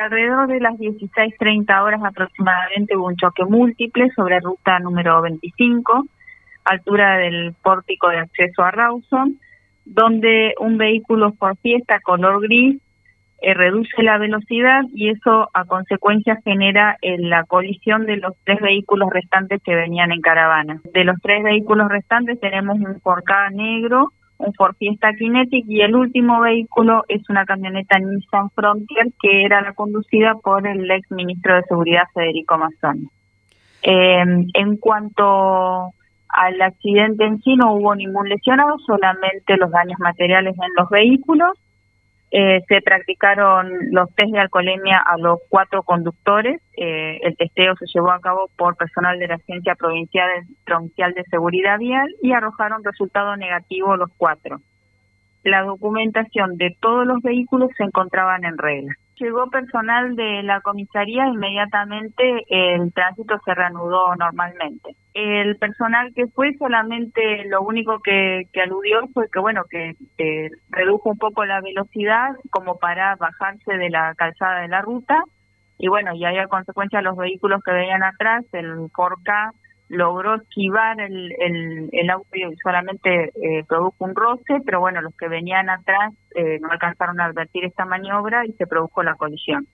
Alrededor de las 16.30 horas aproximadamente hubo un choque múltiple sobre ruta número 25, altura del pórtico de acceso a Rawson, donde un vehículo por fiesta color gris eh, reduce la velocidad y eso a consecuencia genera eh, la colisión de los tres vehículos restantes que venían en caravana. De los tres vehículos restantes tenemos un Ford negro, un Ford Fiesta Kinetic y el último vehículo es una camioneta Nissan Frontier que era la conducida por el ex ministro de Seguridad Federico Mazzoni. Eh, en cuanto al accidente en sí no hubo ningún lesionado, solamente los daños materiales en los vehículos eh, se practicaron los test de alcoholemia a los cuatro conductores. Eh, el testeo se llevó a cabo por personal de la Agencia Provincial, Provincial de Seguridad Vial y arrojaron resultado negativo los cuatro. La documentación de todos los vehículos se encontraban en regla llegó personal de la comisaría, inmediatamente el tránsito se reanudó normalmente. El personal que fue solamente lo único que, aludió fue que, bueno, que, redujo un poco la velocidad como para bajarse de la calzada de la ruta y bueno, y ahí a consecuencia los vehículos que venían atrás, el Forca logró esquivar el, el, auto y solamente eh, produjo un roce, pero bueno, los que venían atrás eh, no alcanzaron a advertir esta maniobra y se produjo la colisión.